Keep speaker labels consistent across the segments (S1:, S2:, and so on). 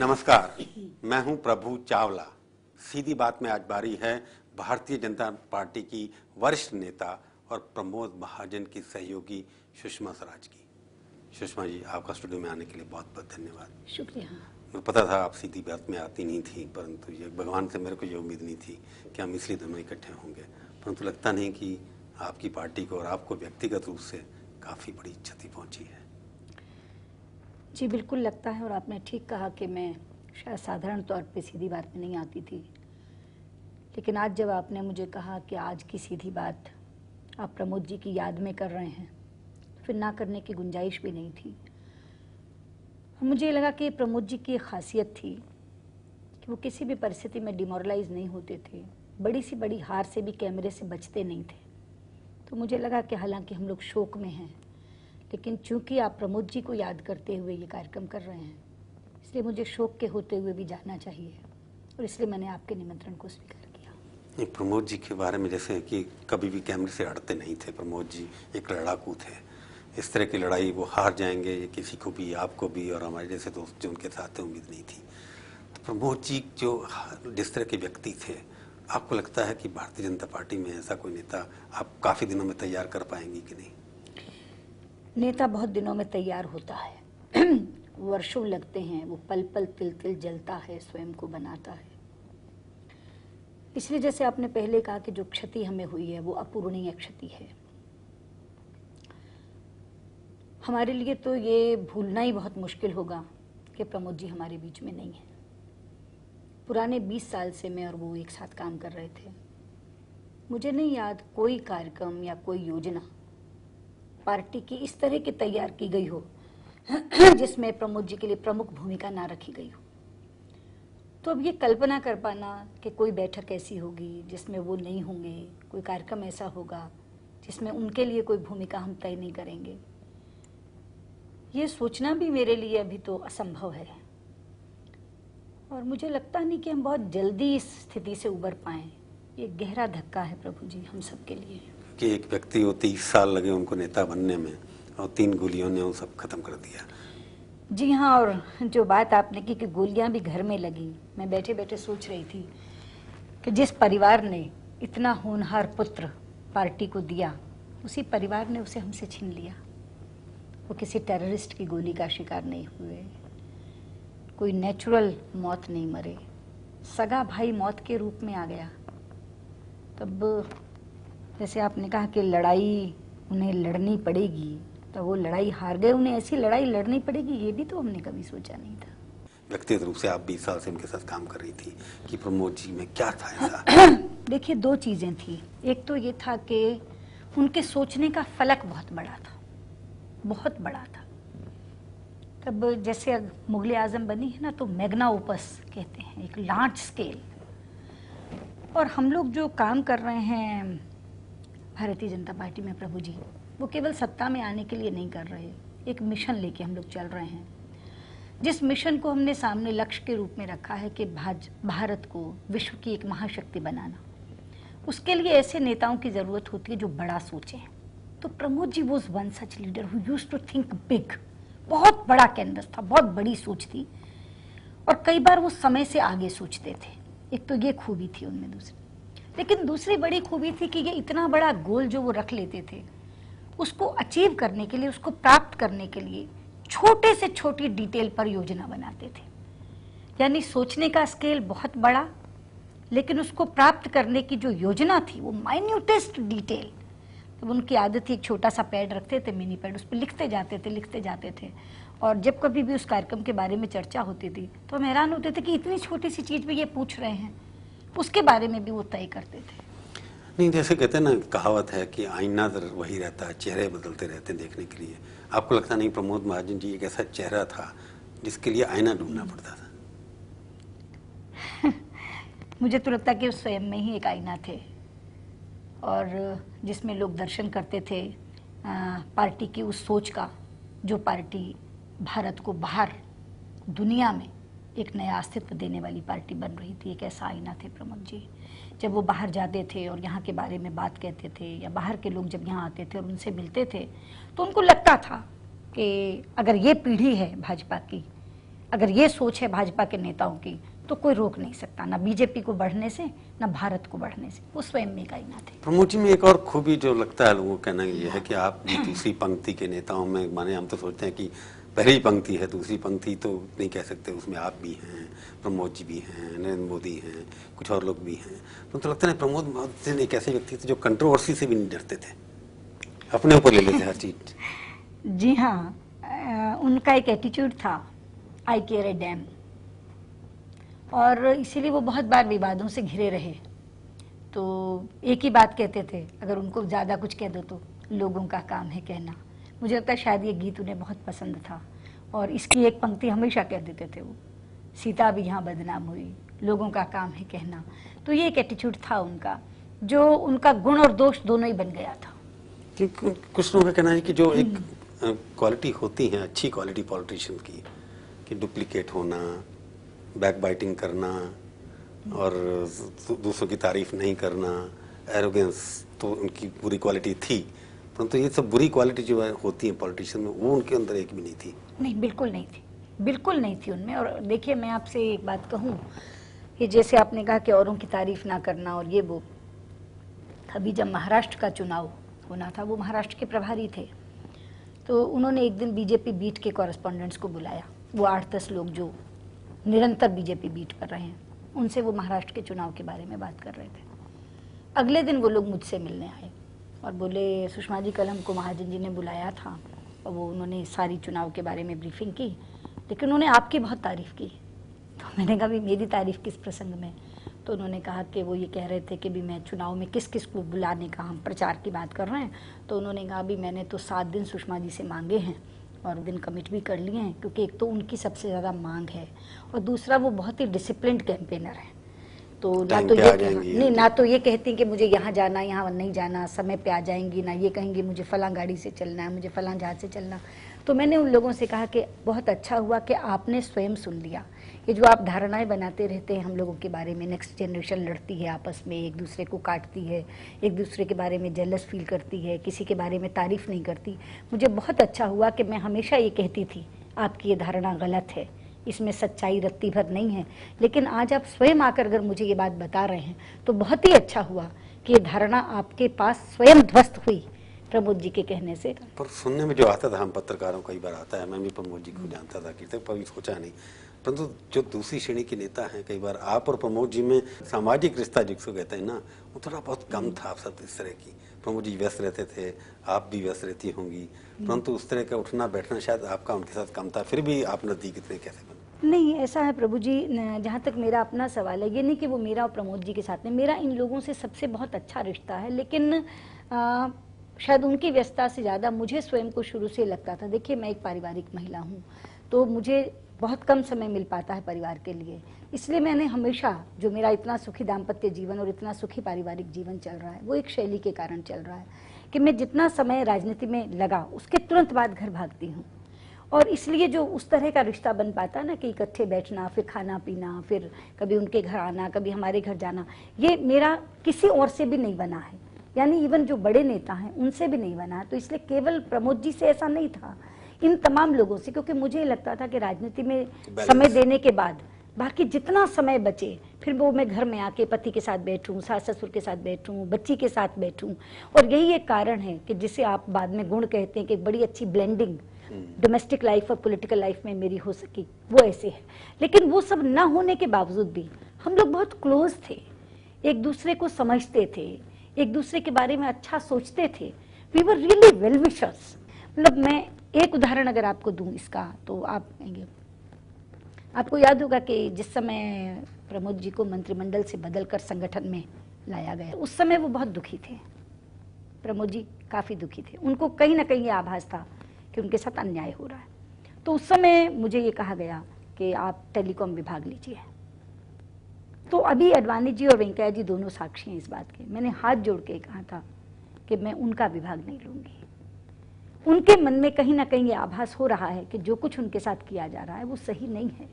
S1: नमस्कार मैं हूँ प्रभु चावला। सीधी बात में आज बारी है भारतीय जनता पार्टी की वरिष्ठ नेता और प्रमोद महाजन की सहयोगी सुषमा स्वराज की। सुषमा जी आपका स्टूडियो में आने के लिए बहुत बहुत धन्यवाद।
S2: शुक्रिया।
S1: मुझे पता था आप सीधी बात में आती नहीं थी परंतु ये भगवान से मेरे को ये उम्मीद नहीं थी कि हम इसलिए दोनों इकट्ठे होंगे। परंतु लगता नहीं कि आपकी पार्टी को और आपको व्यक्तिगत रूप से काफ़ी बड़ी क्षति पहुँची है।
S2: जी, बिल्कुल लगता है और आपने ठीक कहा कि मैं शायद साधारण तौर पे सीधी बात में नहीं आती थी। लेकिन आज जब आपने मुझे कहा कि आज की सीधी बात आप प्रमोद जी की याद में कर रहे हैं फिर ना करने की गुंजाइश भी नहीं थी। मुझे लगा कि प्रमोद जी की खासियत थी कि वो किसी भी परिस्थिति में डिमोरलाइज नहीं होते थे, बड़ी सी बड़ी हार से भी कैमरे से बचते नहीं थे। तो मुझे लगा कि हालाँकि हम लोग शोक में हैं लेकिन चूँकि आप प्रमोद जी को याद करते हुए ये कार्यक्रम कर रहे हैं इसलिए मुझे शोक के होते हुए भी जाना चाहिए और इसलिए मैंने आपके निमंत्रण को स्वीकार किया।
S1: नहीं, प्रमोद जी के बारे में जैसे कि कभी भी कैमरे से अड़ते नहीं थे प्रमोद जी एक लड़ाकू थे। इस तरह की लड़ाई वो हार जाएँगे ये किसी को भी आपको भी और हमारे जैसे दोस्त जो उनके साथ थे उम्मीद नहीं थी। तो प्रमोद जी जो जिस तरह के व्यक्ति थे आपको लगता है कि भारतीय जनता पार्टी में ऐसा कोई नेता आप काफ़ी दिनों में तैयार कर पाएँगी कि नहीं?
S2: नेता बहुत दिनों में तैयार होता है। वर्षों लगते हैं, वो पल पल तिल तिल जलता है, स्वयं को बनाता है। इसलिए जैसे आपने पहले कहा कि जो क्षति हमें हुई है, वो अपूर्णीय क्षति है। हमारे लिए तो ये भूलना ही बहुत मुश्किल होगा कि प्रमोद जी हमारे बीच में नहीं है। पुराने 20 साल से मैं और वो एक साथ काम कर रहे थे। मुझे नहीं याद कोई कार्यक्रम या कोई योजना पार्टी की इस तरह की तैयार की गई हो, जिसमें प्रमोद जी के लिए प्रमुख भूमिका ना रखी गई हो। तो अब ये कल्पना कर पाना कि कोई बैठक ऐसी होगी जिसमें वो नहीं होंगे, कोई कार्यक्रम ऐसा होगा जिसमें उनके लिए कोई भूमिका हम तय नहीं करेंगे। ये सोचना भी मेरे लिए अभी तो असंभव है। और मुझे लगता नहीं कि हम बहुत जल्दी इस स्थिति से उबर पाए। ये गहरा धक्का है प्रभु जी, हम सबके लिए।
S1: कि एक व्यक्ति वो तीस साल लगे उनको नेता बनने में और तीन गोलियों ने वो सब खत्म कर दिया।
S2: जी हाँ और जो बात आपने की कि गोलियाँ भी घर में लगी, मैं बैठे बैठे सोच रही थी कि जिस परिवार ने इतना होनहार पुत्र पार्टी को दिया, उसी परिवार ने उसे हमसे छीन लिया। वो किसी टेररिस्ट की गोली का शिकार नहीं हुए। कोई नेचुरल मौत नहीं मरे। सगा भाई मौत के रूप में आ गया। तब जैसे आपने कहा कि लड़ाई उन्हें लड़नी पड़ेगी तो वो लड़ाई हार गए उन्हें ऐसी लड़ाई लड़नी पड़ेगी ये भी तो हमने कभी सोचा नहीं था।
S1: व्यक्तिगत रूप से आप 20 साल से उनके साथ काम कर रही थी कि प्रमोद जी में क्या था ऐसा?
S2: देखिए दो चीज़ें थी। एक तो ये था कि उनके सोचने का फलक बहुत बड़ा था बहुत बड़ा था। तब जैसे मुगल आज़म बनी है ना तो मैग्ना ओपस कहते हैं एक लार्ज स्केल। और हम लोग जो काम कर रहे हैं भारतीय जनता पार्टी में प्रभु जी, वो केवल सत्ता में आने के लिए नहीं कर रहे, एक मिशन लेके हम लोग चल रहे हैं। जिस मिशन को हमने सामने लक्ष्य के रूप में रखा है कि भाज, भारत को विश्व की एक महाशक्ति बनाना। उसके लिए ऐसे नेताओं की ज़रूरत होती है जो बड़ा सोचें तो Pramod ji was one such leader who use to think big बहुत बड़ा कैनवस था, बहुत बड़ी सोच थी, और कई बार वो समय से आगे सोचते थे। एक तो ये खूबी थी उनमें दूसरी। लेकिन दूसरी बड़ी खूबी थी कि ये इतना बड़ा गोल जो वो रख लेते थे, उसको अचीव करने के लिए, उसको प्राप्त करने के लिए छोटे से छोटी डिटेल पर योजना बनाते थे। यानी सोचने का स्केल बहुत बड़ा, लेकिन उसको प्राप्त करने की जो योजना थी, वो माइन्यूटेस्ट डिटेल तो उनकी आदत थी एक छोटा सा पैड रखते थे मिनी पैड उस पर लिखते जाते थे, लिखते जाते थे। और जब कभी भी उस कार्यक्रम के बारे में चर्चा होती थी तो हम हैरान होते थे कि इतनी छोटी सी चीज़ भी ये पूछ रहे हैं। उसके बारे में भी वो तय करते थे।
S1: नहीं जैसे कहते हैं ना कहावत है कि आईना तो वही रहता है चेहरे बदलते रहते हैं देखने के लिए। आपको लगता नहीं प्रमोद महाजन जी एक ऐसा चेहरा था जिसके लिए आईना ढूंढना पड़ता था?
S2: मुझे तो लगता कि स्वयं में ही एक आईना थे। और जिसमें लोग दर्शन करते थे आ, पार्टी की उस सोच का जो पार्टी भारत को बाहर दुनिया में एक नया अस्तित्व देने वाली पार्टी बन रही थी एक ऐसा आईना थे प्रमोद जी। जब वो बाहर जाते थे और यहाँ के बारे में बात कहते थे या बाहर के लोग जब यहाँ आते थे और उनसे मिलते थे तो उनको लगता था कि अगर ये पीढ़ी है भाजपा की अगर ये सोच है भाजपा के नेताओं की तो कोई रोक नहीं सकता ना बीजेपी को बढ़ने से ना भारत को बढ़ने से। वो स्वयं में का ना थे।
S1: प्रमोद जी में एक और खूबी जो लगता है लोगों का कहना ये है कि आप दूसरी पंक्ति के नेताओं में माने हम तो सोचते हैं कि पहली पंक्ति है, दूसरी पंक्ति तो नहीं कह सकते, उसमें आप भी हैं, प्रमोद जी भी हैं, नरेंद्र मोदी हैं, कुछ और लोग भी हैं। तो तो लगता है प्रमोद जी एक ऐसे व्यक्ति थे जो कंट्रोवर्सी से भी नहीं डरते थे। अपने ऊपर ले लेते हर चीज़।
S2: जी हाँ उनका एक एटीट्यूड था आई केयर ए डैम और इसीलिए वो बहुत बार विवादों से घिरे रहे। तो एक ही बात कहते थे, अगर उनको ज़्यादा कुछ कह दो तो लोगों का काम है कहना। मुझे लगता है शायद ये गीत उन्हें बहुत पसंद था। और इसकी एक पंक्ति हमेशा कह देते थे वो, सीता भी यहाँ बदनाम हुई, लोगों का काम है कहना। तो ये एक एटीट्यूड था उनका, जो उनका गुण और दोष दोनों ही बन गया था।
S1: कुछ लोगों का कहना है कि जो एक क्वालिटी होती है, अच्छी क्वालिटी पॉलिटिशियन की, कि डुप्लीकेट होना बैक बाइटिंग करना, और दूसरों की तारीफ़ नहीं करना एरोगेंस तो उनकी पूरी क्वालिटी थी। परंतु ये सब बुरी क्वालिटी जो है, होती है पॉलिटिशियन में, वो उनके अंदर एक भी नहीं थी।
S2: नहीं, बिल्कुल नहीं थी। बिल्कुल नहीं थी उनमें। और देखिए, मैं आपसे एक बात कहूँ कि जैसे आपने कहा कि औरों की तारीफ़ ना करना और ये वो अभी जब महाराष्ट्र का चुनाव होना था, वो महाराष्ट्र के प्रभारी थे। तो उन्होंने एक दिन बीजेपी बीट के कॉरेस्पॉन्डेंट्स को बुलाया। वो आठ दस लोग जो निरंतर बीजेपी बीट कर रहे हैं, उनसे वो महाराष्ट्र के चुनाव के बारे में बात कर रहे थे। अगले दिन वो लोग मुझसे मिलने आए। और बोले, सुषमा जी, कल हमको महाजन जी ने बुलाया था और वो उन्होंने सारी चुनाव के बारे में ब्रीफिंग की, लेकिन उन्होंने आपकी बहुत तारीफ़ की। तो मैंने कहा भी मेरी तारीफ़ किस प्रसंग में? तो उन्होंने कहा कि वो ये कह रहे थे कि भी मैं चुनाव में किस किस को बुलाने का, हम प्रचार की बात कर रहे हैं? तो उन्होंने कहा भी मैंने तो सात दिन सुषमा जी से मांगे हैं और दिन कमिट भी कर लिए हैं, क्योंकि एक तो उनकी सबसे ज़्यादा मांग है और दूसरा, वो बहुत ही डिसिप्लिन कैंपेनर है। तो ना तो ये नहीं ना तो ये कहती हैं कि मुझे यहाँ जाना यहाँ नहीं जाना समय पे आ जाएँगी ना ये कहेंगी मुझे फला गाड़ी से चलना है मुझे फला जहाज़ से चलना तो मैंने उन लोगों से कहा कि बहुत अच्छा हुआ कि आपने स्वयं सुन लिया। ये जो आप धारणाएँ बनाते रहते हैं हम लोगों के बारे में नेक्स्ट जनरेशन लड़ती है आपस में एक दूसरे को काटती है एक दूसरे के बारे में जेलस फील करती है किसी के बारे में तारीफ़ नहीं करती। मुझे बहुत अच्छा हुआ कि मैं हमेशा ये कहती थी आपकी ये धारणा गलत है। इसमें सच्चाई रत्ती भर नहीं है। लेकिन आज आप स्वयं आकर अगर मुझे ये बात बता रहे हैं तो बहुत ही अच्छा हुआ कि ये धारणा आपके पास स्वयं ध्वस्त हुई प्रमोद जी के कहने से।
S1: पर सुनने में जो आता था, हम पत्रकारों कई बार आता है, मैं भी प्रमोद जी को जानता था कि कभी सोचा नहीं। परंतु जो दूसरी श्रेणी के नेता हैं, कई बार आप और प्रमोद जी में सामाजिक रिश्ता जिसको कहते हैं ना, वो थोड़ा बहुत कम था आप सब इस तरह की। प्रमोद जी व्यस्त रहते थे, आप भी व्यस्त रहती होंगी। परंतु उस तरह का उठना बैठना शायद आपका उनके साथ कम था, फिर भी आप नज़दीक इतने कैसे
S2: नहीं ऐसा है प्रभु जी जहाँ तक मेरा अपना सवाल है ये नहीं कि वो मेरा और प्रमोद जी के साथ में मेरा इन लोगों से सबसे बहुत अच्छा रिश्ता है लेकिन आ, शायद उनकी व्यस्तता से ज़्यादा मुझे स्वयं को शुरू से लगता था। देखिए मैं एक पारिवारिक महिला हूँ तो मुझे बहुत कम समय मिल पाता है परिवार के लिए। इसलिए मैंने हमेशा जो मेरा इतना सुखी दाम्पत्य जीवन और इतना सुखी पारिवारिक जीवन चल रहा है वो एक शैली के कारण चल रहा है कि मैं जितना समय राजनीति में लगा उसके तुरंत बाद घर भागती हूँ। और इसलिए जो उस तरह का रिश्ता बन पाता ना कि इकट्ठे बैठना फिर खाना पीना फिर कभी उनके घर आना कभी हमारे घर जाना ये मेरा किसी और से भी नहीं बना है। यानी इवन जो बड़े नेता हैं उनसे भी नहीं बना है। तो इसलिए केवल प्रमोद जी से ऐसा नहीं था इन तमाम लोगों से क्योंकि मुझे लगता था कि राजनीति में समय देने के बाद बाकी जितना समय बचे फिर वो मैं घर में आके पति के साथ बैठूं सास ससुर के साथ बैठूं बच्ची के साथ बैठूं। और यही एक कारण है कि जिसे आप बाद में गुण कहते हैं कि बड़ी अच्छी ब्लेंडिंग डोमेस्टिक लाइफ और पॉलिटिकल लाइफ में मेरी हो सकी, वो ऐसे है। लेकिन वो सब ना होने के बावजूद भी हम लोग बहुत क्लोज थे। एक दूसरे को समझते थे, एक दूसरे के बारे में अच्छा सोचते थे। We were really well wishers मतलब मैं एक उदाहरण अगर आपको दूँ इसका तो आप कहेंगे, आपको याद होगा कि जिस समय प्रमोद जी को मंत्रिमंडल से बदलकर संगठन में लाया गया, उस समय वो बहुत दुखी थे। प्रमोद जी काफ़ी दुखी थे। उनको कहीं ना कहीं ये आभास था कि उनके साथ अन्याय हो रहा है। तो उस समय मुझे ये कहा गया कि आप टेलीकॉम विभाग लीजिए। तो अभी अडवाणी जी और वेंकैया जी दोनों साक्षी हैं इस बात के। मैंने हाथ जोड़ के कहा था कि मैं उनका विभाग नहीं लूँगी। उनके मन में कहीं ना कहीं ये आभास हो रहा है कि जो कुछ उनके साथ किया जा रहा है वो सही नहीं है।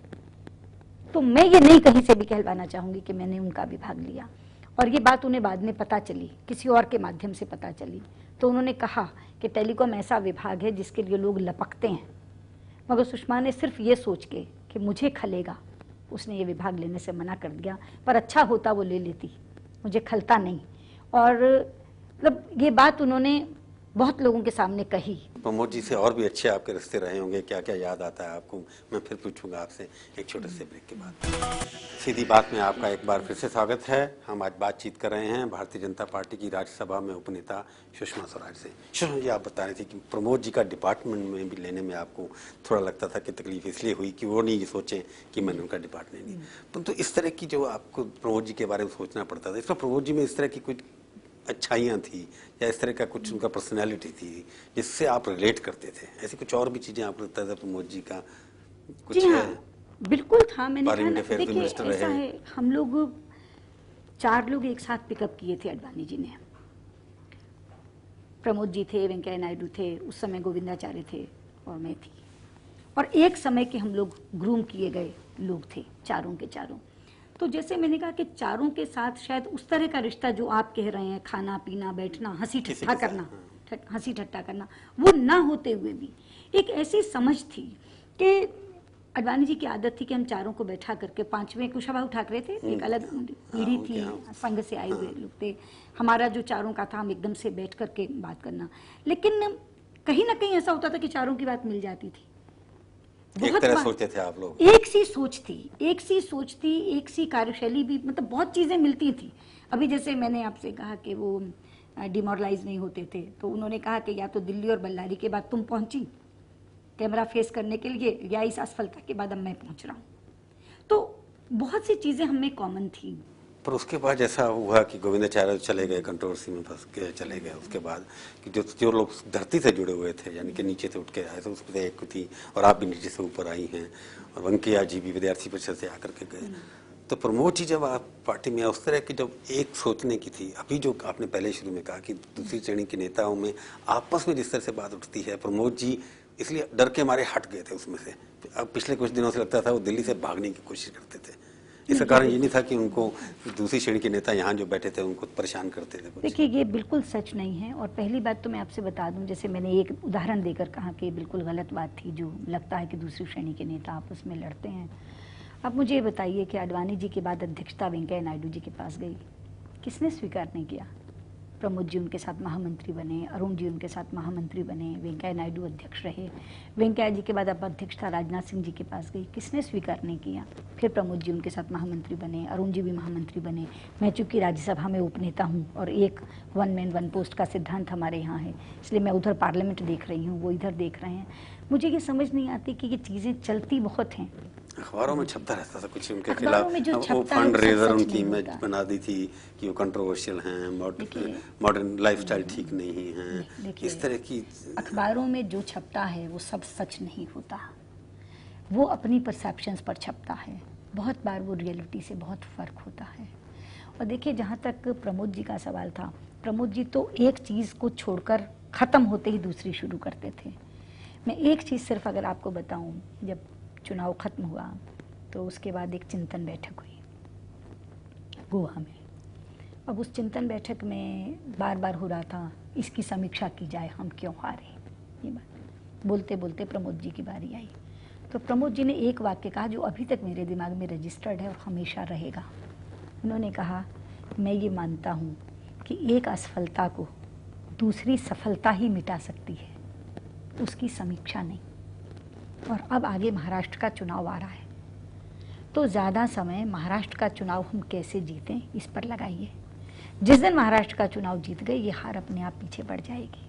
S2: तो मैं ये नहीं कहीं से भी कहलवाना चाहूँगी कि मैंने उनका विभाग लिया। और ये बात उन्हें बाद में पता चली, किसी और के माध्यम से पता चली। तो उन्होंने कहा कि टेलीकॉम ऐसा विभाग है जिसके लिए लोग लपकते हैं। मगर सुषमा ने सिर्फ़ ये सोच के कि मुझे खलेगा। उसने ये विभाग लेने से मना कर दिया, पर अच्छा होता वो ले लेती। मुझे खलता नहीं। और मतलब ये बात उन्होंने बहुत लोगों के सामने कही।
S1: प्रमोद जी से और भी अच्छे आपके रिश्ते रहे होंगे क्या क्या याद आता है आपको? मैं फिर पूछूँगा आपसे एक छोटे से ब्रेक के बाद। सीधी बात में आपका एक बार फिर से स्वागत है। हम आज बातचीत कर रहे हैं भारतीय जनता पार्टी की राज्यसभा में उपनेता सुषमा स्वराज से। सुषमा जी, आप बता रहे थे कि प्रमोद जी का डिपार्टमेंट में भी लेने में आपको थोड़ा लगता था कि तकलीफ़ इसलिए हुई कि वो नहीं सोचें कि मैंने उनका डिपार्टमेंट नहीं परंतु इस तरह की जो आपको प्रमोद जी के बारे में सोचना पड़ता था, इसमें प्रमोद जी में इस तरह की कुछ अच्छाइयाँ थी या इस तरह का कुछ उनका पर्सनैलिटी थी जिससे आप रिलेट करते थे। ऐसी कुछ और भी चीज़ें आपको लगता था प्रमोद जी का? कुछ
S2: जी हाँ बिल्कुल था मैंने कहा देखिए ऐसा है हम लोग चार लोग एक साथ पिकअप किए थे अडवाणी जी ने। प्रमोद जी थे वेंकैया नायडू थे उस समय गोविंदाचार्य थे और मैं थी। और एक समय के हम लोग ग्रूम किए गए लोग थे चारों के चारों। तो जैसे मैंने कहा कि चारों के साथ शायद उस तरह का रिश्ता जो आप कह रहे हैं खाना पीना बैठना हँसी ठट्ठा करना
S1: हाँ।
S2: हँसी ठट्टा करना वो ना होते हुए भी। एक ऐसी समझ थी कि अडवाणी जी की आदत थी कि हम चारों को बैठा करके पाँचवें कुशाभाऊ ठाकरे थे। एक अलग पीढ़ी थी। संघ से आए हुए लोग थे। हमारा जो चारों का था हम एकदम से बैठ करके बात करना। लेकिन कहीं ना कहीं ऐसा होता था कि चारों की बात मिल जाती थी।
S1: एक
S2: बहुत
S1: तरह सोचते थे आप लोग।
S2: एक सी सोच थी एक सी सोच थी एक सी कार्यशैली भी मतलब बहुत चीज़ें मिलती थी। अभी जैसे मैंने आपसे कहा कि वो डिमोरलाइज नहीं होते थे तो उन्होंने कहा कि या तो दिल्ली और बल्लारी के बाद तुम पहुँची कैमरा फेस करने के लिए या इस असफलता के बाद अब मैं पहुँच रहा हूँ। तो बहुत सी चीज़ें हमें कॉमन थी।
S1: पर उसके बाद जैसा हुआ कि गोविंदाचार्य चले गए कंट्रोवर्सी में फंस के चले गए, उसके बाद कि जो जो लोग धरती से जुड़े हुए थे, यानी कि नीचे से उठ के आए थे, उसमें से एक थी और आप भी नीचे से ऊपर आई हैं और वंकिया जी भी विद्यार्थी परिषद से आकर के गए। तो प्रमोद जी जब आप पार्टी में उस तरह की जब एक सोचने की थी, अभी जो आपने पहले शुरू में कहा कि दूसरी श्रेणी के नेताओं में आपस में जिस तरह से बात उठती है, प्रमोद जी इसलिए डर के मारे हट गए थे उसमें से। अब पिछले कुछ दिनों से लगता था वो दिल्ली से भागने की कोशिश करते थे। इसका कारण ये नहीं था कि उनको दूसरी श्रेणी के नेता यहाँ जो बैठे थे, उनको परेशान करते थे
S2: देखिए, ये बिल्कुल सच नहीं है और पहली बात तो मैं आपसे बता दूँ, जैसे मैंने एक उदाहरण देकर कहा कि बिल्कुल गलत बात थी जो लगता है कि दूसरी श्रेणी के नेता आपस में लड़ते हैं। अब मुझे ये बताइए कि आडवाणी जी के बाद अध्यक्षता वेंकैया नायडू जी के पास गई, किसने स्वीकार नहीं किया? प्रमोद जी उनके साथ महामंत्री बने अरुण जी उनके साथ महामंत्री बने, वेंकैया नायडू अध्यक्ष रहे। वेंकैया जी के बाद अब अध्यक्षता राजनाथ सिंह जी के पास गई। किसने स्वीकार नहीं किया? फिर प्रमोद जी उनके साथ महामंत्री बने अरुण जी भी महामंत्री बने। मैं चूँकि राज्यसभा में उपनेता हूँ और एक वन मैन वन पोस्ट का सिद्धांत हमारे यहाँ है, इसलिए मैं उधर पार्लियामेंट देख रही हूँ, वो इधर देख रहे हैं। मुझे ये समझ नहीं आती कि ये चीज़ें चलती बहुत हैं।
S1: अखबारों में छपता रहता था कुछ उनके खिलाफ। वो फंड रेजर उनकी इमेज बना दी थी कि वो कंट्रोवर्शियल हैं मॉडर्न लाइफस्टाइल ठीक नहीं है। इस तरह की
S2: अखबारों में जो छपता है वो सब सच नहीं होता। वो अपनी परसेप्शंस पर छपता है। बहुत बार वो रियलिटी से बहुत फ़र्क होता है। और देखिए जहाँ तक प्रमोद जी का सवाल था प्रमोद जी तो एक चीज़ को छोड़कर ख़त्म होते ही दूसरी शुरू करते थे। मैं एक चीज़ सिर्फ़ अगर आपको बताऊँ जब चुनाव ख़त्म हुआ तो उसके बाद एक चिंतन बैठक हुई, गोवा में। अब उस चिंतन बैठक में बार बार हो रहा था, इसकी समीक्षा की जाए, हम क्यों हारे? ये बात। बोलते बोलते प्रमोद जी की बारी आई। तो प्रमोद जी ने एक वाक्य कहा, जो अभी तक मेरे दिमाग में रजिस्टर्ड है और हमेशा रहेगा। उन्होंने कहा, मैं ये मानता हूँ कि एक असफलता को दूसरी सफलता ही मिटा सकती है। उसकी समीक्षा नहीं। और अब आगे महाराष्ट्र का चुनाव आ रहा है। तो ज़्यादा समय महाराष्ट्र का चुनाव हम कैसे जीतें, इस पर लगाइए। जिस दिन महाराष्ट्र का चुनाव जीत गए, ये हार अपने आप पीछे पड़ जाएगी।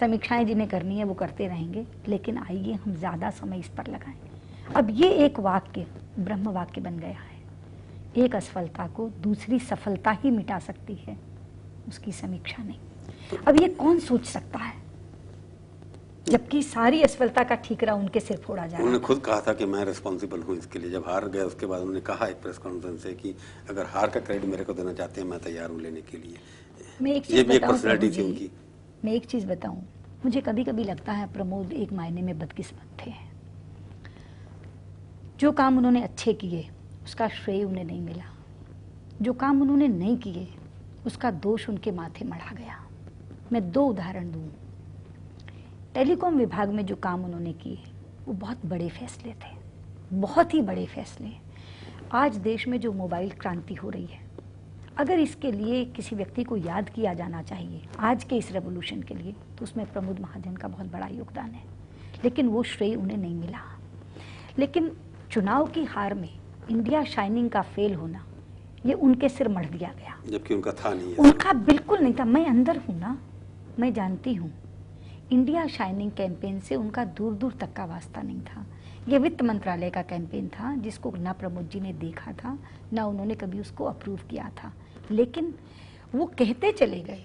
S2: समीक्षाएँ जिन्हें करनी है वो करते रहेंगे, लेकिन आइए हम ज़्यादा समय इस पर लगाएँ। अब ये एक वाक्य, ब्रह्म वाक्य बन गया है। एक असफलता को दूसरी सफलता ही मिटा सकती है, उसकी समीक्षा नहीं। अब ये कौन सोच सकता है? जबकि सारी असफलता का ठीकरा उनके सिर फोड़ा जा
S1: उन्होंने
S2: है।
S1: खुद कहा था कि मैं रिस्पॉन्सिबल हूँ इसके लिए। जब हार गया उसके बाद उन्होंने कहा एक प्रेस कॉन्फ्रेंस से कि अगर हार का क्रेडिट मेरे को देना चाहते हैं मैं तैयार हूँ लेने के लिए।
S2: मैं एक
S1: ये
S2: चीज़
S1: भी एक पर्सनैलिटी थी उनकी।
S2: मैं एक चीज़ बताऊँ? मुझे कभी कभी लगता है प्रमोद एक मायने में बदकिस्मत थे। जो काम उन्होंने अच्छे किए उसका श्रेय उन्हें नहीं मिला। जो काम उन्होंने नहीं किए उसका दोष उनके माथे मढ़ा गया। मैं दो उदाहरण दूँ। टेलीकॉम विभाग में जो काम उन्होंने किए वो बहुत बड़े फैसले थे बहुत ही बड़े फैसले आज देश में जो मोबाइल क्रांति हो रही है अगर इसके लिए किसी व्यक्ति को याद किया जाना चाहिए आज के इस रेवोल्यूशन के लिए तो उसमें प्रमोद महाजन का बहुत बड़ा योगदान है। लेकिन वो श्रेय उन्हें नहीं मिला। लेकिन चुनाव की हार में इंडिया शाइनिंग का फेल होना ये उनके सिर मढ़ दिया गया।
S1: जबकि उनका था नहीं
S2: उनका बिल्कुल नहीं था। मैं अंदर हूँ ना मैं जानती हूँ इंडिया शाइनिंग कैंपेन से उनका दूर दूर तक का वास्ता नहीं था। ये वित्त मंत्रालय का कैंपेन था जिसको ना प्रमोद जी ने देखा था ना उन्होंने कभी उसको अप्रूव किया था। लेकिन वो कहते चले गए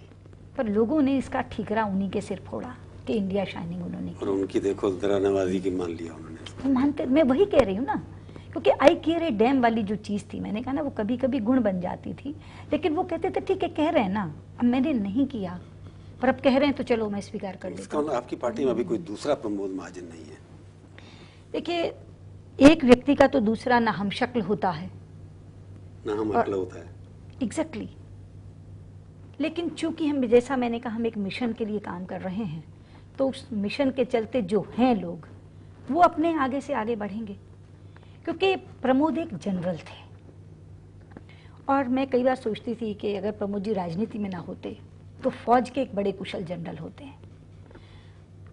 S2: पर लोगों ने इसका ठीकरा उन्हीं के सिर फोड़ा कि इंडिया शाइनिंग उन्होंने
S1: और उनकी देखो नवाजी की मान लिया उन्होंने।
S2: मानते मैं वही कह रही हूँ ना क्योंकि आई केयर ए डैम वाली जो चीज़ थी मैंने कहा ना वो कभी कभी गुण बन जाती थी। लेकिन वो कहते थे ठीक है कह रहे हैं ना अब मैंने नहीं किया पर अब कह रहे हैं तो चलो मैं स्वीकार कर लेता हूँ
S1: मतलब आपकी पार्टी में अभी कोई दूसरा प्रमोद महाजन नहीं है।
S2: देखिए एक व्यक्ति का तो दूसरा ना हम शक्ल होता है।
S1: ना हम
S2: और-
S1: होता है।
S2: एग्जैक्टली लेकिन चूँकि हम जैसा मैंने कहा हम एक मिशन के लिए काम कर रहे हैं तो उस मिशन के चलते जो हैं लोग वो अपने आगे से आगे बढ़ेंगे। क्योंकि प्रमोद एक जनरल थे। और मैं कई बार सोचती थी कि अगर प्रमोद जी राजनीति में ना होते तो फौज के एक बड़े कुशल जनरल होते हैं।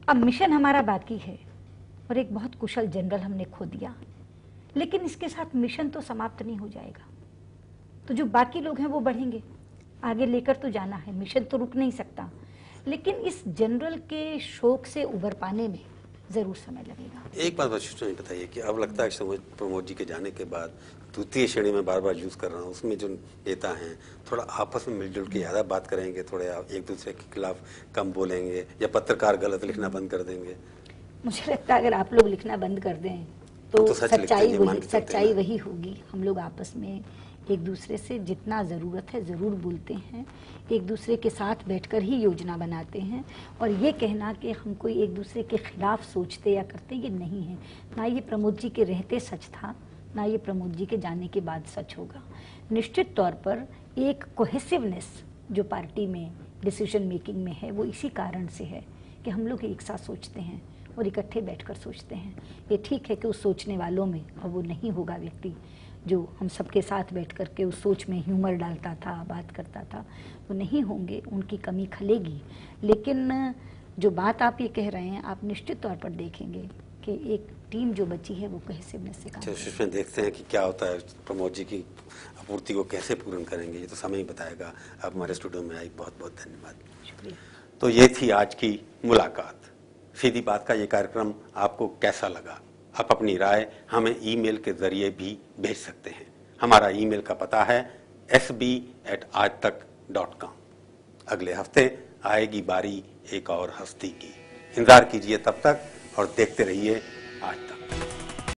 S2: अब मिशन हमारा बाकी है और एक बहुत कुशल जनरल हमने खो दिया। लेकिन इसके साथ मिशन तो समाप्त नहीं हो जाएगा। तो जो बाकी लोग हैं वो बढ़ेंगे। आगे लेकर तो जाना है। मिशन तो रुक नहीं सकता। लेकिन इस जनरल के शोक से उबर पाने में ज़रूर समय लगेगा।
S1: एक बात बताइए कि अब लगता है प्रमोद जी के जाने के बाद द्वितीय श्रेणी में बार बार यूज़ कर रहा हूँ। उसमें जो नेता हैं थोड़ा आपस में मिलजुल के ज़्यादा बात करेंगे थोड़े आप एक दूसरे के खिलाफ कम बोलेंगे या पत्रकार गलत लिखना बंद कर देंगे।
S2: मुझे लगता है अगर आप लोग लिखना बंद कर दें तो,
S1: तो
S2: सच्चाई वही सच्चाई वही होगी। हम लोग आपस में एक दूसरे से जितना ज़रूरत है ज़रूर बोलते हैं एक दूसरे के साथ बैठकर ही योजना बनाते हैं। और ये कहना कि हम कोई एक दूसरे के खिलाफ सोचते या करते ये नहीं है। ना ये प्रमोद जी के रहते सच था। ना ये प्रमोद जी के जाने के बाद सच होगा। निश्चित तौर पर एक कोहेसिवनेस जो पार्टी में डिसीज़न मेकिंग में है, वो इसी कारण से है कि हम लोग एक साथ सोचते हैं और इकट्ठे बैठकर सोचते हैं। ये ठीक है कि उस सोचने वालों में और वो नहीं होगा व्यक्ति जो हम सबके साथ बैठ कर के उस सोच में ह्यूमर डालता था, बात करता था। वो नहीं होंगे, उनकी कमी खलेगी। लेकिन जो बात आप ये कह रहे हैं, आप निश्चित तौर पर देखेंगे कि एक टीम जो बची है वो कोहेसिवनेस से काम
S1: देखते हैं कि क्या होता है। प्रमोद जी की आपूर्ति को कैसे पूर्ण करेंगे ये तो समय ही बताएगा। आप हमारे स्टूडियो में आई बहुत बहुत धन्यवाद।
S2: शुक्रिया।
S1: तो ये थी आज की मुलाकात। सीधी बात का ये कार्यक्रम आपको कैसा लगा? आप अपनी राय हमें ईमेल के ज़रिए भी भेज सकते हैं। हमारा ईमेल का पता है एस बी एट आज तक डॉट कॉम अगले हफ़्ते आएगी बारी एक और हस्ती की। इंतज़ार कीजिए तब तक। और देखते रहिए आज तक।